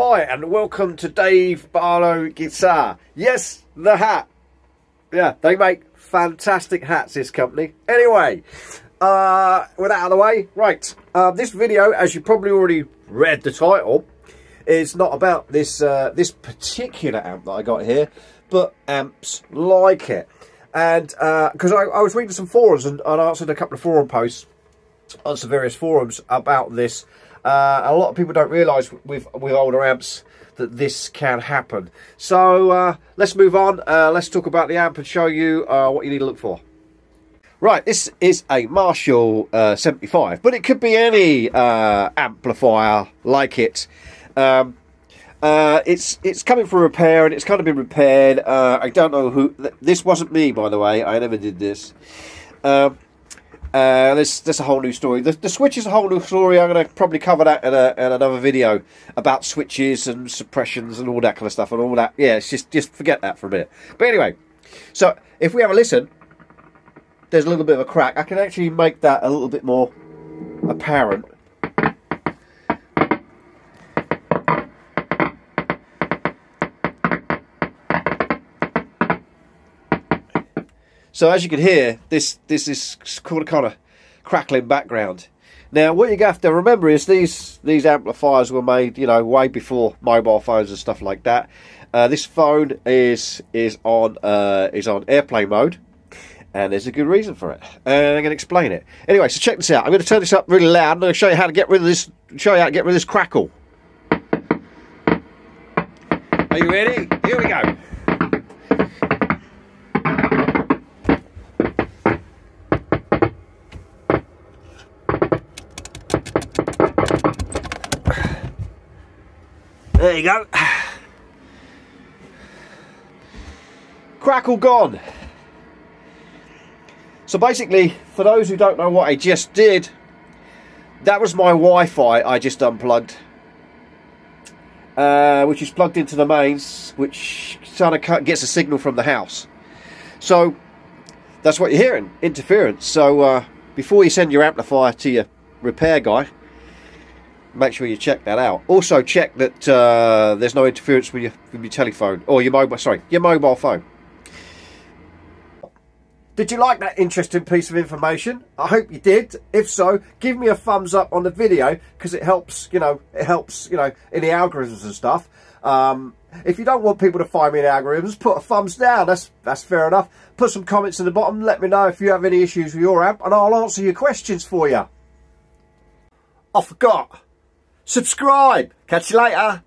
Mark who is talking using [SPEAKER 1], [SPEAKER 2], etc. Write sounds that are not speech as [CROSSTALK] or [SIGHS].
[SPEAKER 1] Hi and welcome to Dave Barlow Guitar. Yes, the hat. Yeah, they make fantastic hats, this company. Anyway, uh, with that out of the way, right. Uh, this video, as you probably already read the title, is not about this uh, this particular amp that I got here, but amps like it. And because uh, I, I, was reading some forums and, and answered a couple of forum posts on some various forums about this uh, a lot of people don't realise with with older amps that this can happen. So uh, let's move on. Uh, let's talk about the amp and show you uh, what you need to look for. Right, this is a Marshall uh, 75, but it could be any uh, amplifier like it. Um, it's it's coming for repair and it's kind of been repaired. I don't know who. This wasn't me, by the way. I never did this. Um, uh, this there's a whole new story. The, the switch is a whole new story. I'm going to probably cover that in, a, in another video about switches and suppressions and all that kind of stuff and all that. Yeah, it's just just forget that for a minute. But anyway, so if we have a listen, there's a little bit of a crack. I can actually make that a little bit more apparent. So as you can hear, this this is kind of crackling background. Now, what you have to remember is these these amplifiers were made, you know, way before mobile phones and stuff like that. Uh, this phone is is on uh, is on airplane mode, and there's a good reason for it. And I'm going to explain it. Anyway, so check this out. I'm going to turn this up really loud. I'm going to show you how to get rid of this. Show you how to get rid of this crackle. Are you ready? Here we go. There you go. [SIGHS] Crackle gone. So basically, for those who don't know what I just did, that was my Wi-Fi I just unplugged. Uh, which is plugged into the mains, which kind of gets a signal from the house. So, that's what you're hearing, interference. So, uh, before you send your amplifier to your repair guy, make sure you check that out. Also check that uh, there's no interference with your, with your telephone or your mobile. Sorry, your mobile phone. Did you like that interesting piece of information? I hope you did. If so, give me a thumbs up on the video because it helps, you know, it helps, you know, in the algorithms and stuff. Um, if you don't want people to find me in algorithms, put a thumbs down. That's that's fair enough. Put some comments in the bottom. Let me know if you have any issues with your amp and I'll answer your questions for you. I forgot subscribe. Catch you later.